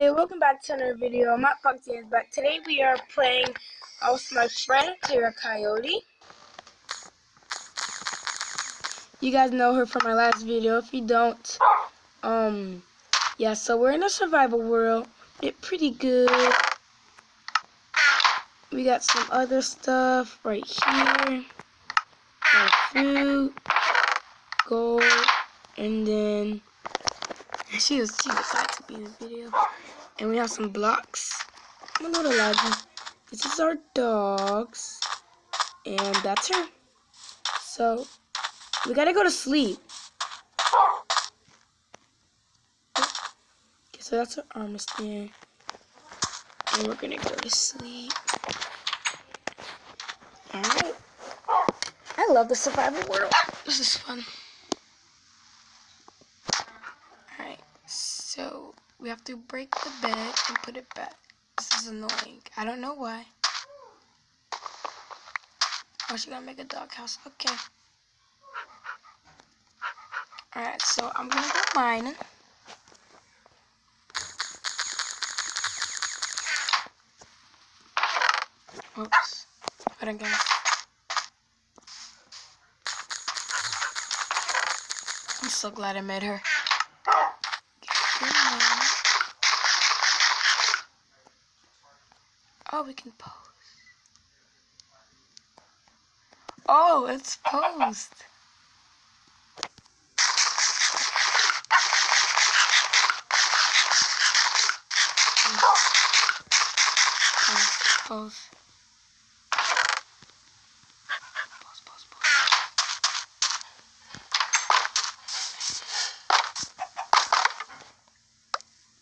Hey, welcome back to another video. I'm not Foxy Hands, but today we are playing with my friend Tara Coyote. You guys know her from my last video. If you don't, um, yeah. So we're in a survival world. It pretty good. We got some other stuff right here. Food, gold, and then she was she decided to be in the video. And we have some blocks. I'm a little laggy. This is our dogs. And that's her. So we gotta go to sleep. Okay, so that's our armor stand. And we're gonna go to sleep. Alright. I love the survival world. This is fun. Alright, so we have to break the bed and put it back. This is annoying. I don't know why. Oh, she gonna make a doghouse. Okay. Alright, so I'm gonna go mining. Oops. Hold on, guys. I'm so glad I met her. Good morning. Oh, we can pose. Oh, it's posed. Pose, pose. Pose, pose.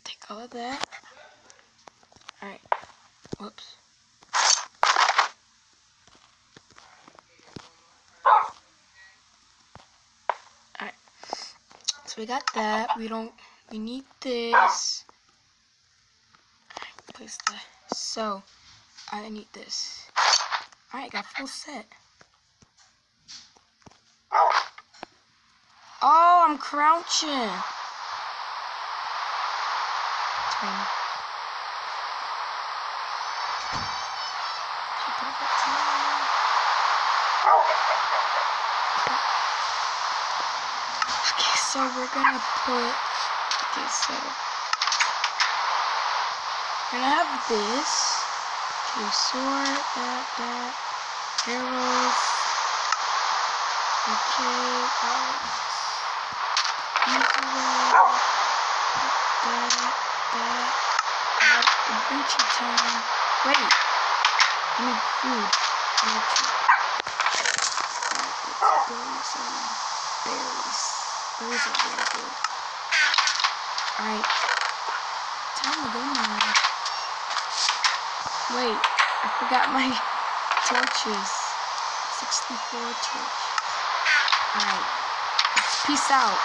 Take all of that. Alright. Whoops. Alright. So we got that. We don't we need this. Place that. So I need this. Alright, got full set. Oh, I'm crouching. So we're gonna put okay, so we're gonna have this. Okay, sword, that, that, arrows. Okay, arrows. Easy. That, that, that, adventure time. Wait. I need food. Alright, let's go some berries. Alright. Time to go now. Wait, I forgot my torches. 64 torch. Alright. Peace out.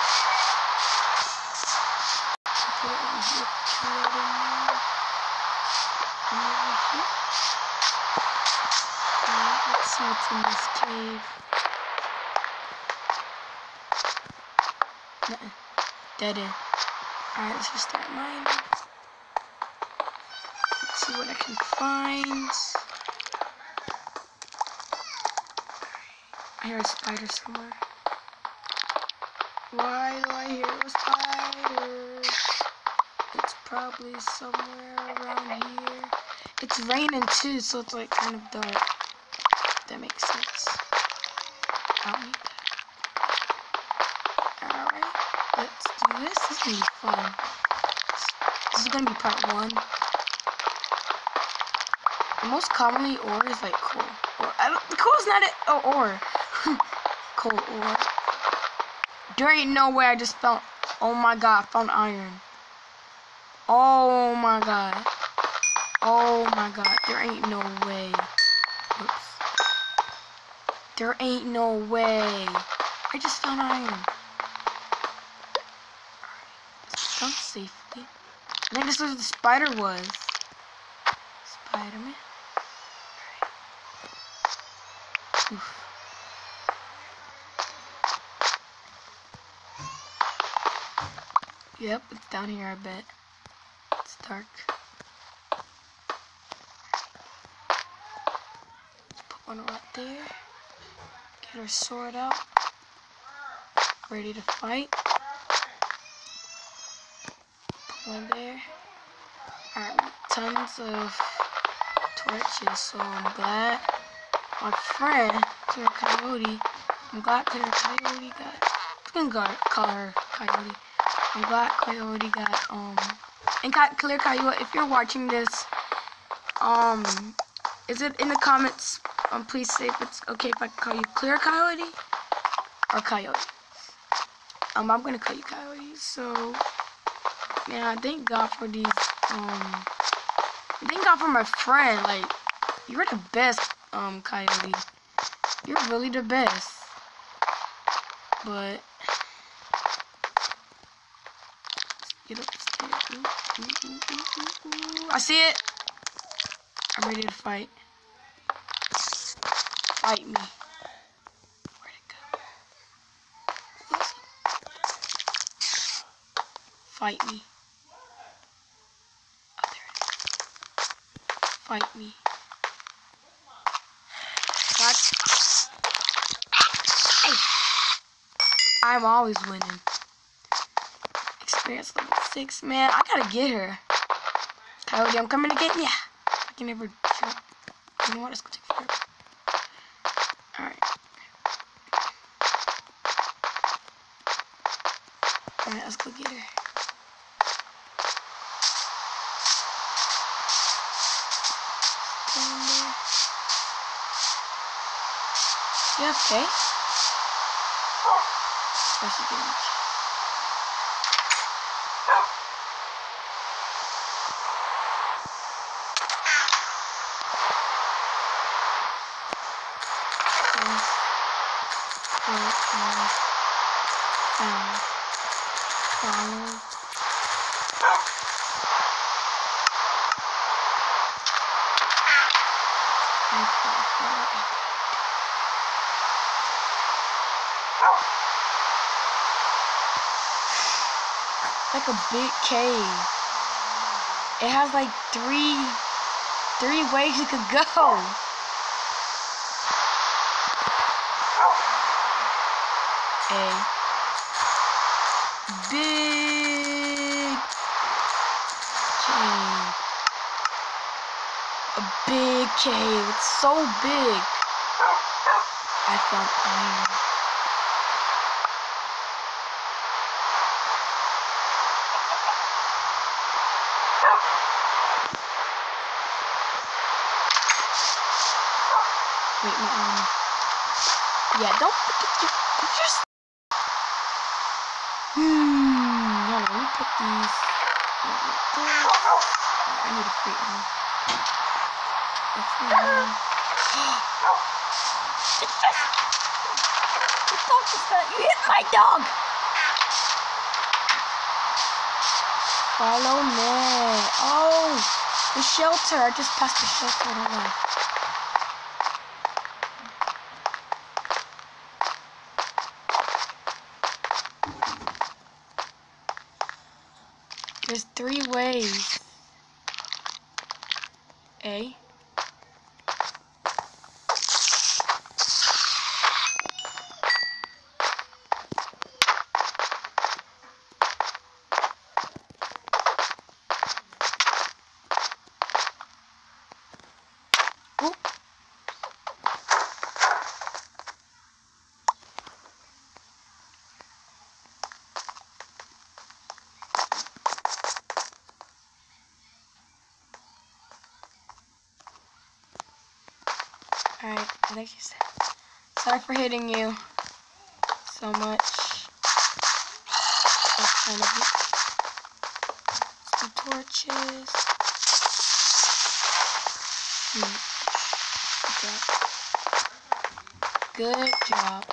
Let's see what's in this cave. Dead end. Alright, let's just start mining. Let's see what I can find. I hear a spider somewhere. Why do I hear a spider? It's probably somewhere around here. It's raining too, so it's like kind of dark. That makes sense. I don't need that. Alright, let's do this. This is gonna be fun. This is gonna be part one. Most commonly, ore is like coal. Or I don't. Not it. Oh, ore. coal ore. There ain't no way I just found. Oh my god, I found iron. Oh my god. Oh my god, there ain't no way. Oops. There ain't no way. I just found iron. Found safely. I think this is where the spider was. Spider-Man. Yep, it's down here, I bet. It's dark. Put one right there. Get our sword out. Ready to fight. Put there. Alright, tons of torches, so I'm glad my friend, Clear Coyote, I'm glad Clear Coyote got, I'm gonna call her Coyote. I'm glad Coyote got, um, and Clear Coyote, if you're watching this, um, is it in the comments, um, please say if it's okay if I call you Clear Coyote or Coyote. Um, I'm gonna call you Coyote, so, yeah, thank God for these, um, thank God for my friend, like, you're the best, um, Coyote. You're really the best. But, get upstairs. I see it. I'm ready to fight. Fight me. Where'd it go? Fight me. Oh, there it is. Fight me. What? Hey. I'm always winning experience level 6. Man, I gotta get her. Coyote, I'm coming to get ya. I can never jump. You know what? Let's go You okay? Where's she getting? Like a big cave. It has like three, three ways you could go. A big cave. A big cave. It's so big. I found iron. Wait, my armor. Yeah, don't forget to just. Hmm. Hold on, let me put these. I need a free one. A free one. The dog just got. You hit my dog! Follow me. Oh! The shelter. I just passed the shelter on the left. There's three ways. A. Oop. Alright, Think you said. Sorry for hitting you so much. Some torches. Hmm. Good job. Good job.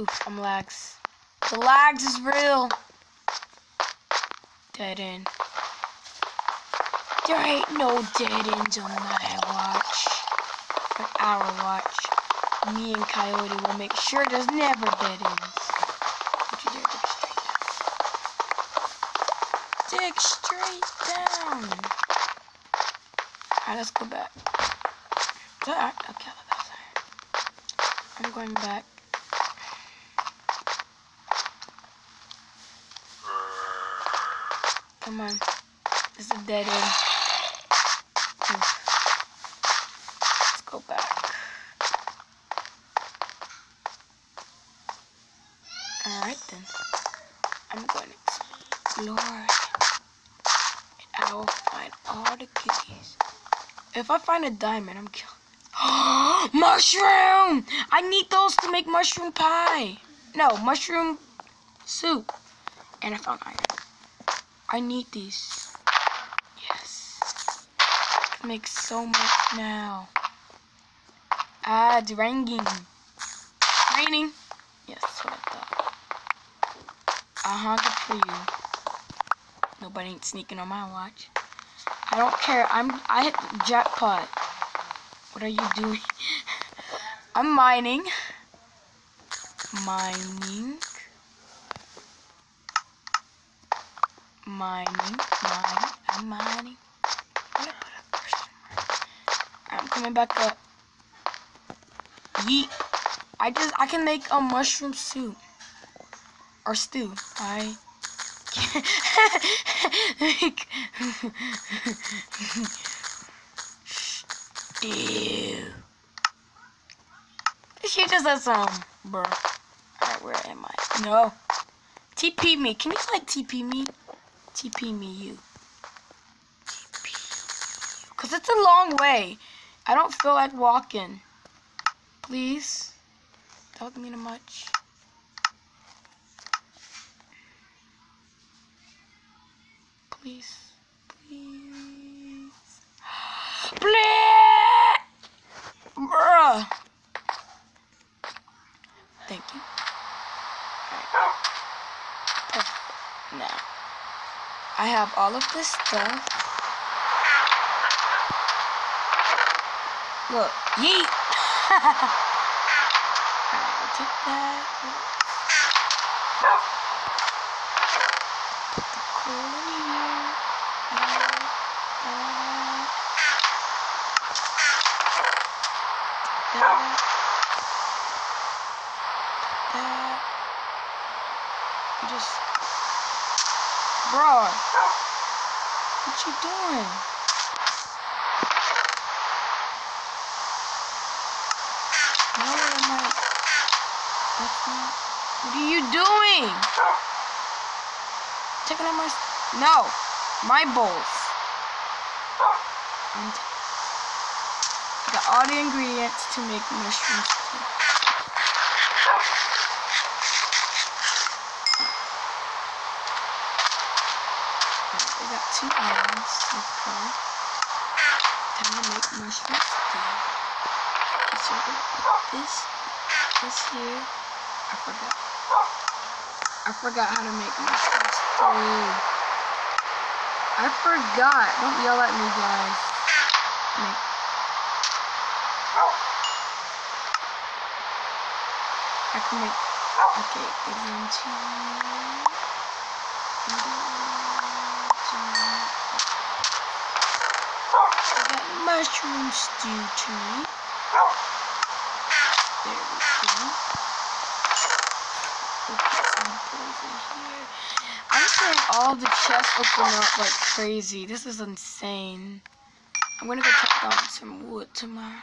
Oof, I'm lags. The lags is real. Dead end. There ain't no dead ends on my our watch, me and Coyote will make sure there's never dead ends. Don't you dare dig straight down. Dig straight down. Alright, let's go back. Alright, okay. I'm going back. Come on. This is dead end. If I find a diamond, I'm killing. mushroom! I need those to make mushroom pie. No, mushroom soup. And I found iron. I need these. Yes. Make so much now. Ah, it's raining. Raining. Yes, that's what I thought. Uh-huh, good for you. Nobody ain't sneaking on my watch. I don't care. I'm I hit jackpot. What are you doing? I'm mining. Mining. Mining. Mining. I'm mining. I'm coming back up. Yeet. I just I can make a mushroom soup or stew. I She just said some, bro. Alright, where am I? No. TP me. Can you like TP me? TP me, you. TP. Cause it's a long way. I don't feel like walking. Please. Don't mean much. Please. Please. Please. Bruh. Thank you. Perfect. Now. I have all of this stuff. Look. Yeet. I'll take that. Put the coal in here. Uh, uh, that. That. You just. Bro. What you doing? No, am I? That's not. What are you doing? Taking out my. No, my bowls. I'm got all the ingredients to make mushroom stew. Got two so far. Time to make mushroom stew. So this, this here. I forgot. I forgot how to make mushroom stew. I forgot. Don't yell at me, guys. Make. I can make. Okay, get into. I got mushroom stew tonight. There we go. I'm seeing all the chests open up like crazy. This is insane. I'm gonna go chop down some wood tomorrow.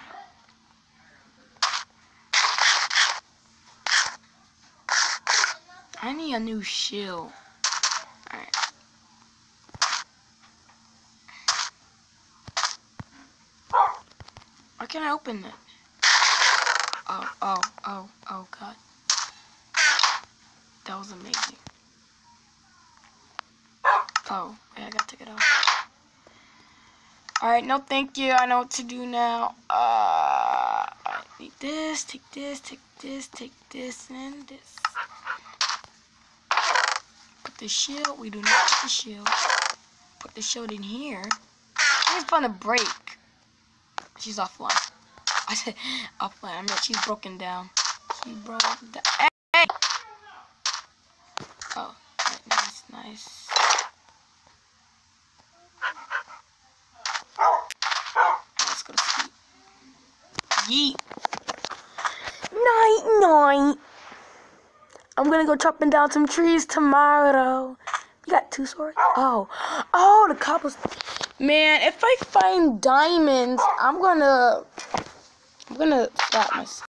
I need a new shield. Alright. Can't I open it? Oh, oh, oh, oh, God. That was amazing. Oh, wait, I gotta take it off. Alright, no thank you. I know what to do now. Uh, I need this, take this, take this, take this, and this. Put the shield. We do not put the shield. Put the shield in here. She's gonna break. She's offline. I said offline. I mean she's broken down. She broke down. Hey! Oh, right, nice, nice. Yeet. Night, night. I'm gonna go chopping down some trees tomorrow. You got two swords? Oh, oh, the cobblestone. Man, if I find diamonds, I'm gonna, I'm gonna slap myself.